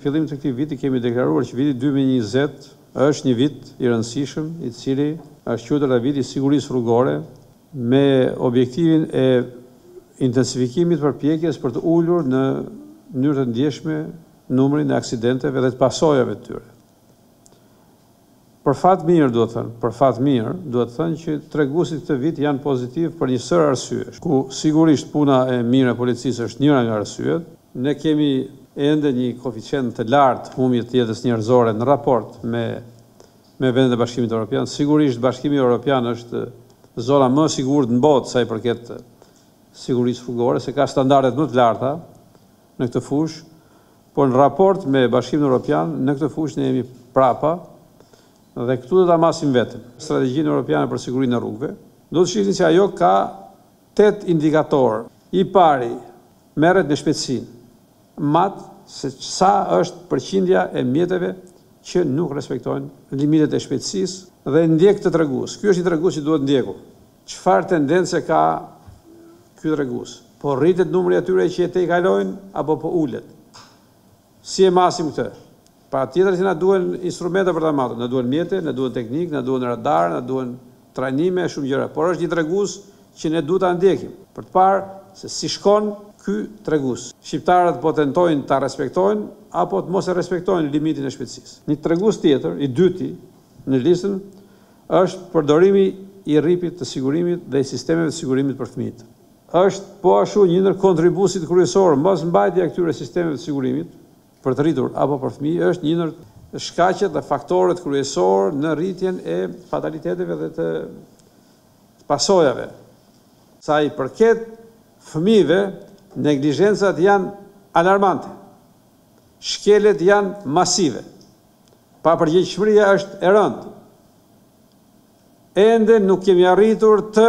Fillim të këtij viti kemi deklaruar që viti dy mijë e njëzet është një vit i rëndësishëm i cili është quajtur viti i sigurisë rrugore me objektivin e intensifikimit të përpjekjes për të ulur në mënyrë të ndjeshme numrin e aksidenteve dhe të pasojave të tyre. Për fat mirë, duhet thënë, për fat mirë, duhet thënë që treguesit këtë vit janë pozitivë për një sërë arsyesh, ku sigurisht puna e mirë e policisë është njëra nga arsyet. Ne kemi ende një koeficient të lartë humbje të jetës njerëzore në raport me me vendet e Bashkimit Europian. Sigurisht Bashkimi Europian është zona më e sigurt në botë sa i përket sigurisë rrugore, se ka standardet më të larta në këtë fushë. Por në raport me Bashkimin Europian, në këtë fushë ne jemi prapa dhe këtu do ta masim vetëm, Strategjinë Europiane për Sigurinë e Rrugëve. Do të shihni se ajo ka tetë indikatorë. I pari merret me shpejtësinë, mat se sa është përqindja e mjeteve që nuk respektojnë limitet e shpejtësisë dhe ndjek këtë tregues. Ky është një tregues që duhet ndjekur. Çfarë tendence ka ky tregues? Po rritet numri i atyre që e tejkalojnë apo po ulet? Si e masim këtë? Patjetër që na duhen instrumente për ta matur, na duhen mjete, na duhen teknikë, na duhen radarë, na duhen trajnime e shumë gjëra, por është një tregues që ne duhet ta ndjekim për të parë se si shkon ky tregues. Shqiptarët po tentojnë ta respektojnë apo të mos e respektojnë limitin e shpejtësisë. Një tregues tjetër, i dyti në listën, Është përdorimi i rripit të sigurimit dhe i sistemeve të sigurimit për fëmijtë. Është po ashtu një ndër kontribuuesit kryesorë, mosmbajtja e këtyre sistemeve të sigurimit për të rritur apo për fëmijë është një ndër shkaqet dhe faktorët kryesorë në rritjen e fataliteteve dhe të pasojave. Sa i përket fëmijëve, neglizhencat janë alarmante. Shkeljet janë masive. Papërgjegjshmëria është e rëndë. Ende nuk kemi arritur të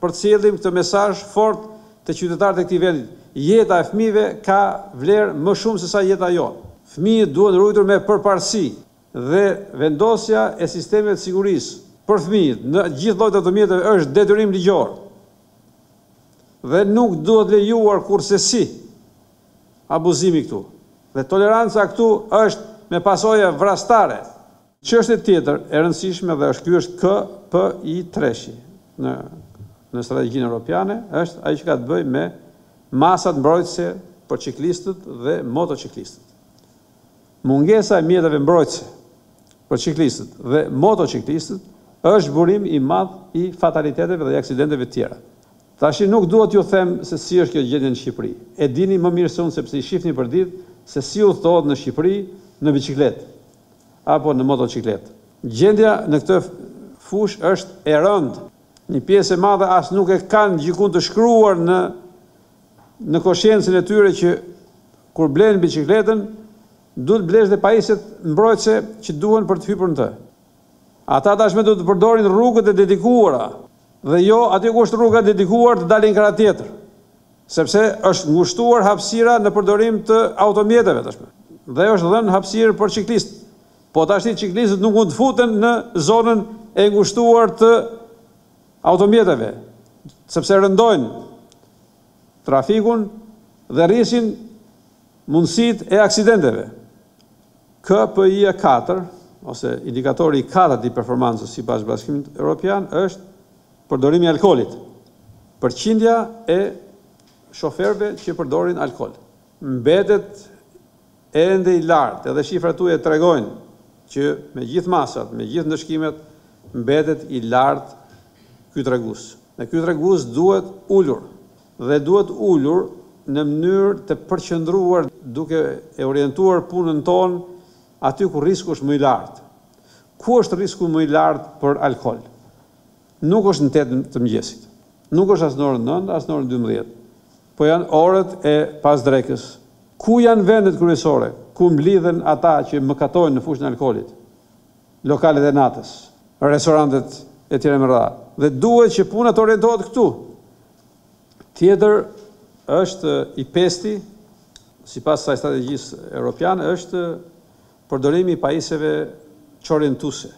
përcjellim këtë mesazh fort te qytetarët e këtij vendi. Jeta e fëmijëve ka vlerë më shumë sesa jeta jonë. Fëmijët duhet ruajtur me përparësi dhe vendosja e sistemeve të sigurisë për fëmijët në gjithë llojet e automjeteve është detyrim ligjor dhe nuk duhet lejuar kurrsesi abuzimi këtu dhe toleranca këtu është me pasoja vrastare. Çështje tjetër e rëndësishme dhe është ky është KPI treshi në në strategjinë europiane është ai që ka të bëjë me masat mbrojtëse për çiklistët dhe motoçiklistët. Mungesa e mjeteve mbrojtëse për çiklistët dhe motoçiklistët është burim i madh i fataliteteve dhe i aksidenteve të tjera. Tashi nuk duhet t'ju them se si është kjo gjendje në Shqipëri. E dini më mirë se unë sepse i shihni përditë se si udhëtohet në Shqipëri në biçikletë apo në motoçikletë. Gjendja në këtë fushë është e rëndë. Një pjesë e madhe as nuk e kanë gjëkund të shkruar në në koshiencën e tyre që kur blen biçikletën, duhet të blesh dhe pajisjet mbrojtëse që duhen për të hypur në të. Ata tashmë duhet të përdorin rrugët e dedikuara dhe jo aty ku është rruga e dedikuar të dalin krah tjetër, sepse është ngushtuar hapësira në përdorim të automjeteve tashmë dhe është dhënë hapësirë për çiklistët. Po tashti çiklistët nuk mund të futen në zonën e ngushtuar të automjeteve, sepse rëndojnë trafikun dhe rrisin Mundësitë e aksidenteve, KPI-ja katër, ose indikatori i katërt i performancës sipas Bashkimit Europian është përdorimi i alkoolit, përqindja e shoferëve që përdorin alkool mbetet ende i lartë edhe shifrat tuaja tregojnë që me gjithë masat, me gjithë ndëshkimet mbetet i lartë ky tregus dhe ky tregus duhet ulur. dhe duhet ulur në mënyrë të përqendruar duke e orientuar punën tonë aty ku risku është më i lartë. Ku është risku më i lartë për alkool? Nuk është në tetë të mëngjesit. Nuk është as në orën nëntë, as në orën dymbëdhjetë. Po janë orët e pasdrekës. Ku janë vendet kryesore ku mblidhen ata që mëkatojnë në fushën e alkoolit? Lokalet e natës, restorantet etj me radhë. Dhe duhet që puna të orientohet këtu. Tjetër është i pesti, sipas kësaj strategjisë europiane, është përdorimi i pajisjeve çorientuese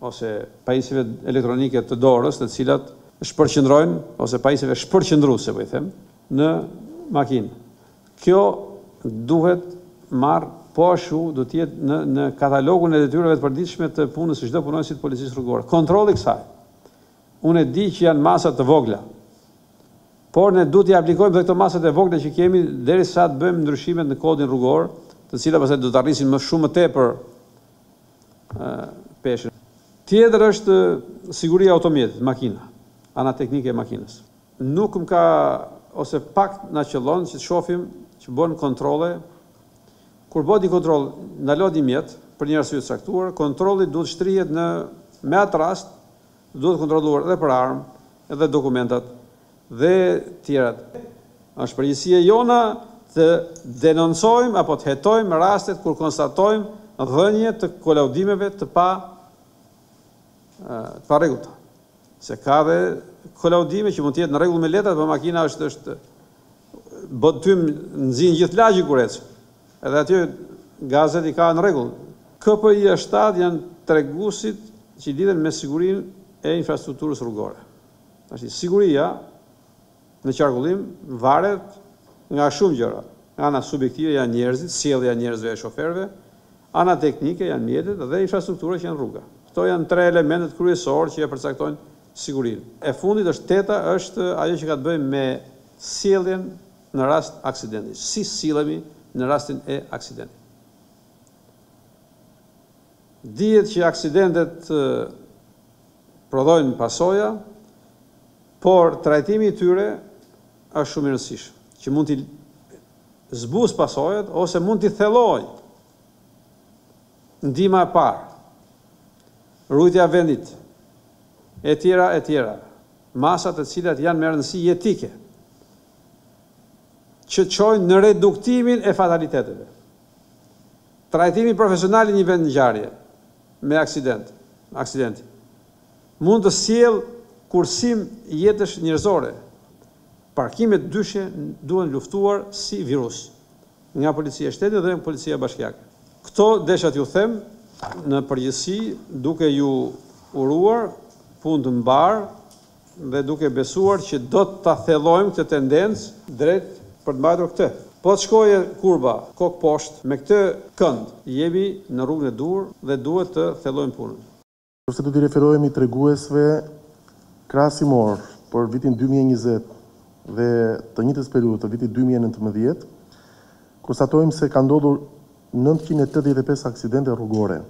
ose pajisjeve elektronike të dorës, të cilat shpërqendrojnë ose pajisjeve shpërqendruese, po i them, në makinë. Kjo duhet marrë po ashtu do të jetë në në katalogun e detyrave të përditshme të punës së çdo punonjësi të policisë rrugore. Kontrolli i kësaj Unë e di që janë masa të vogla, por ne duhet t'i aplikojmë dhe këto masat e vogla që kemi derisa të bëjmë ndryshimet në Kodin Rrugor, të cilat pastaj do ta rrisin më shumë më tepër peshën. Tjetër është siguria e automjetit, makina, ana teknike e makinës. Nuk më ka ose pak na qëllon që të shohim që bëhen kontrolle. Kur bëhet një kontroll, ndalohet një mjet për një arsye të caktuar, kontrolli duhet të shtrihet në me atë rast Duhet kontrolluar dhe për armë dhe dokumentat dhe të tjerat. Është përgjegjësia e jona të denoncojmë apo të hetojmë rastet kur konstatojmë dhënie të kolaudimeve të pa të parregullta. Se ka dhe kolaudime që mund të jetë në rregull me letrat, por makina është është bo tym nxin gjithë lagjen kur ec. Edhe atje gazet i ka në rregull. KPI-ja shtatë janë treguesit që lidhen me sigurinë e infrastrukturës rrugore. Tash, siguria në qarkullim varet nga shumë gjëra. Ana subjektive janë njerëzit, sjellja e njerëzve e shoferëve, ana teknike janë mjetet dhe infrastruktura që janë rruga. Këto janë tre elementët kryesorë që e përcaktojnë sigurinë. E fundit është teta është ajo që ka të bëjë me sjelljen Në rast aksidenti, si sillemi në rastin e aksidentit? Dihet që aksidentet prodhojnë pasoja, por trajtimi i tyre është shumë i rëndësishëm, që mund t'i zbusë pasojat ose mund t'i thellojë. Ndihma e parë, ruajtja e vendit, etj, etj, masa të cilat janë me rëndësi jetike. që çojnë në reduktimin e fataliteteve. Trajtimi profesional i një vendngjarje me aksident, aksidenti, mund të sjellë kursim jetësh njerëzore. Parkimet dyshe duhen luftuar si virus nga Policia e Shtetit dhe Policia Bashkiake. Këto desha t'ju them në përgjithësi duke ju uruar punë të mbarë dhe duke besuar që do ta thellojmë këtë tendencë drejt për të mbajtur këtë. Po të shkojë kurba kokë poshtë me këtë kënd, jemi në rrugën e duhur dhe duhet të thellojmë punën. Kurse do t'i referohemi treguesve krahasimorë për vitin dy mijë e njëzet dhe të njëjtës periudhë të vitit dy mijë e nëntëmbëdhjetë, konstatojmë se kanë ndodhur nëntëqind e tetëdhjetë e pesë aksidente rrugore.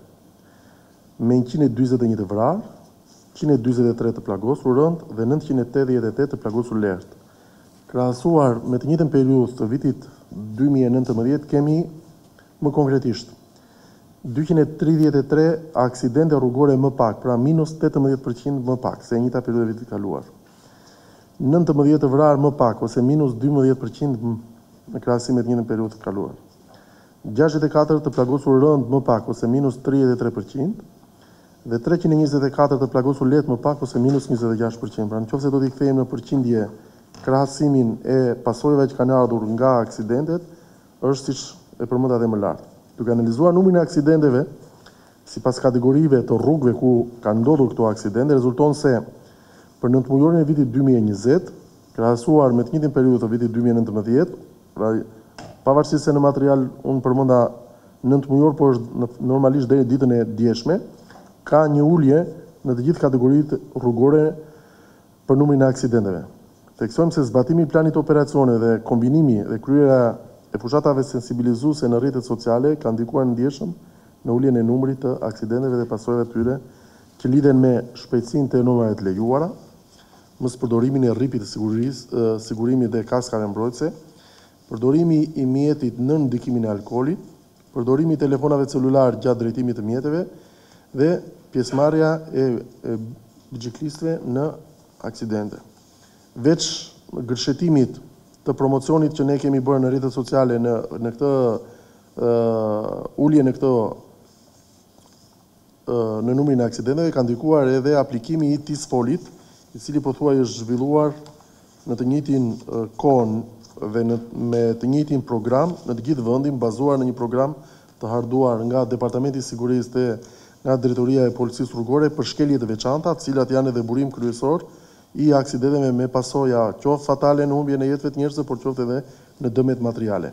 me njëqind e dyzet e një të vrarë, njëqind e dyzet e tre të plagosur rëndë dhe nëntëqind e tetëdhjetë e tetë të plagosur lehtë. Krahasuar me të njëjtën periudhë të vitit dy mijë e nëntëmbëdhjetë kemi, më konkretisht, dyqind e tridhjetë e tre aksidente rrugore më pak, pra minus tetëmbëdhjetë për qind më pak se e njëjta periudhë e vitit të kaluar. Nëntëmbëdhjetë të vrarë më pak ose minus dymbëdhjetë për qind në krahasim me të njëjtën periudhë të kaluar. gjashtëdhjetë e katër të plagosur rëndë më pak ose minus tridhjetë e tre për qind, dhe treqind e njëzet e katër të plagosur lehtë më pak ose minus njëzet e gjashtë për qind. Pra, në qoftë se do t'i kthejmë në përqindje krahasimin e pasojave që kanë ardhur nga aksidentet, është siç e përmenda dhe më lart. Duke analizuar numrin e aksidenteve sipas kategorive të rrugëve ku kanë ndodhur këto aksidente, rezulton se për nëntëmujorin e vitit dy mijë e njëzet, krahasuar me të njëjtën periudhë të vitit dy mijë e nëntëmbëdhjetë, Pra, pavarësisht se në material unë përmenda nëntë mujor, por është normalisht deri ditën e djeshme, ka një ulje në të gjithë kategoritë rrugore për numrin e aksidenteve. Theksojmë se zbatimi i planit të operacioneve dhe kombinimi dhe kryerja e fushatave sensibilizuese në rrjetet sociale ka ndikuar ndjeshëm në uljen e numrit të aksidenteve dhe pasojave të tyre që lidhen me shpejtësinë tej normave të lejuara, Mospërdorimin e rripit të sigurisë, sigurimit dhe kaskave mbrojtëse, përdorimi i mjetit nën ndikimin e alkoolit, përdorimi i telefonave celularë gjatë drejtimit të mjeteve dhe pjesëmarrja e biçiklistëve në aksidente. Veç gërshetimit të promocionit që ne kemi bërë në rrjetet sociale në në këtë ulje në këtë Në numrin e aksidenteve ka ndikuar edhe aplikimi i Tispolit, i cili pothuaj është zhvilluar në të njëjtin kohë dhe në me të njëjtin program në të gjithë vendin, bazuar në një program të hartuar nga Departamenti i Sigurisë dhe nga Drejtoria e Policisë Rrugore për shkelje të veçanta, të cilat janë edhe burim kryesor i aksidenteve me pasoja qoftë fatale në humbjen e jetëve të njerëzve por qoftë edhe në dëmet materiale.